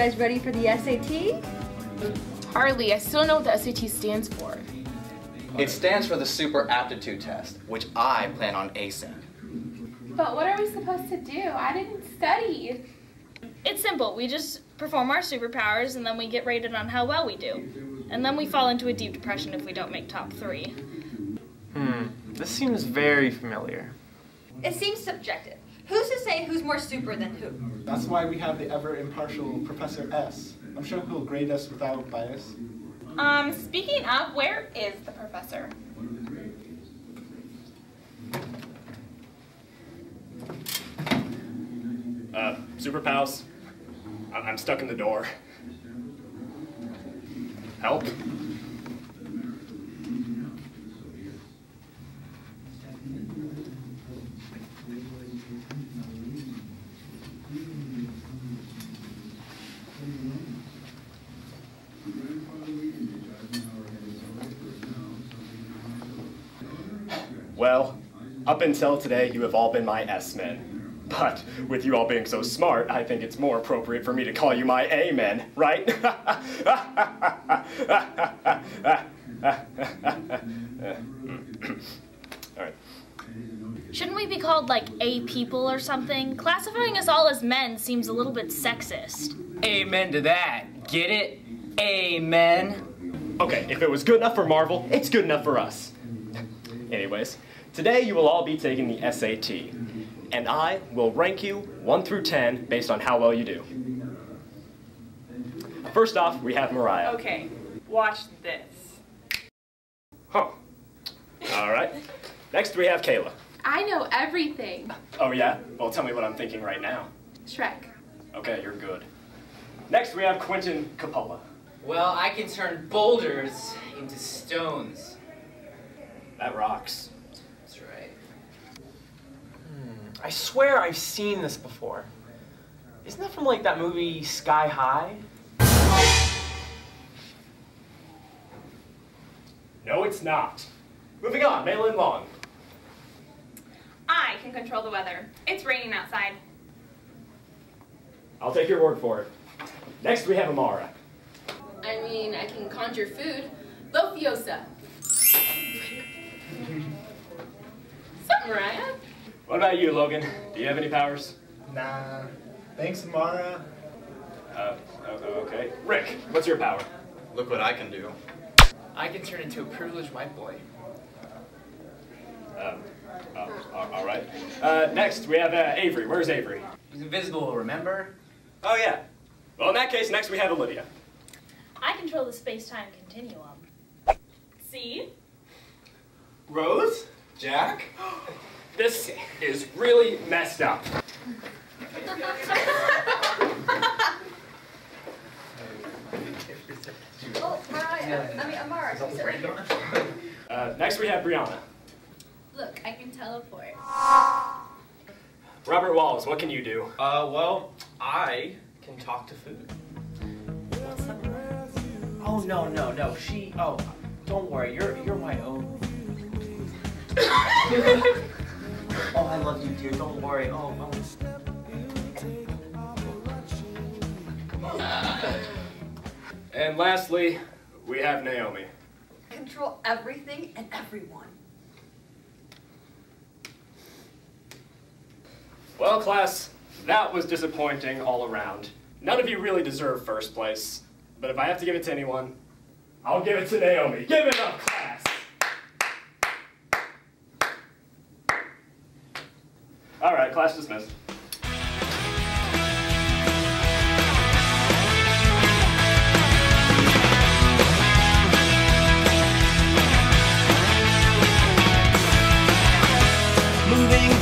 ready for the SAT? Hardly. I still know what the SAT stands for. It stands for the Super Aptitude Test, which I plan on acing. But what are we supposed to do? I didn't study. It's simple. We just perform our superpowers and then we get rated on how well we do. And then we fall into a deep depression if we don't make top three. Hmm, this seems very familiar. It seems subjective. Who's to say who's more super than who? That's why we have the ever impartial Professor S. I'm sure he'll grade us without bias. Um, speaking of, where is the professor? Uh, Super Pals, I- I'm stuck in the door. Help? Well, up until today, you have all been my S-men. But with you all being so smart, I think it's more appropriate for me to call you my A-men, right? all right. Shouldn't we be called like A people or something? Classifying us all as men seems a little bit sexist. Amen to that. Get it? Amen. Okay, if it was good enough for Marvel, it's good enough for us. Anyways, today you will all be taking the SAT, and I will rank you 1 through 10 based on how well you do. First off, we have Mariah. Okay, watch this. Huh. All right. Next, we have Kayla. I know everything. Oh, yeah? Well, tell me what I'm thinking right now. Shrek. Okay, you're good. Next, we have Quentin Capola. Well, I can turn boulders into stones. That rocks. That's right. I swear I've seen this before. Isn't that from like that movie Sky High? No, it's not. Moving on, Maylin Long. I can control the weather. It's raining outside. I'll take your word for it. Next, we have Amara. I mean, I can conjure food. Lofiosa. Sup, Mariah? What about you, Logan? Do you have any powers? Nah. Thanks, Mara. Uh, oh, oh, okay. Rick, what's your power? Look what I can do. I can turn into a privileged white boy. Um, uh, all right. Uh, next, we have uh, Avery. Where's Avery? He's invisible, remember? Oh, yeah. Well, in that case, next we have Olivia. I control the space-time continuum. See? Rose? Jack? This is really messed up. Oh, Mariah. I mean, Amara. Uh, next, we have Brianna. Look, I can teleport. Robert Walls, what can you do? Uh, well, I can talk to food. Oh no, no, no. She. Oh, don't worry. You're you're my own. Oh, I love you, dear. Don't worry. Oh, oh. And lastly, we have Naomi. Control everything and everyone. Well, class, that was disappointing all around. None of you really deserve first place, but if I have to give it to anyone, I'll give it to Naomi. Give it up, class! right, class dismissed. Moving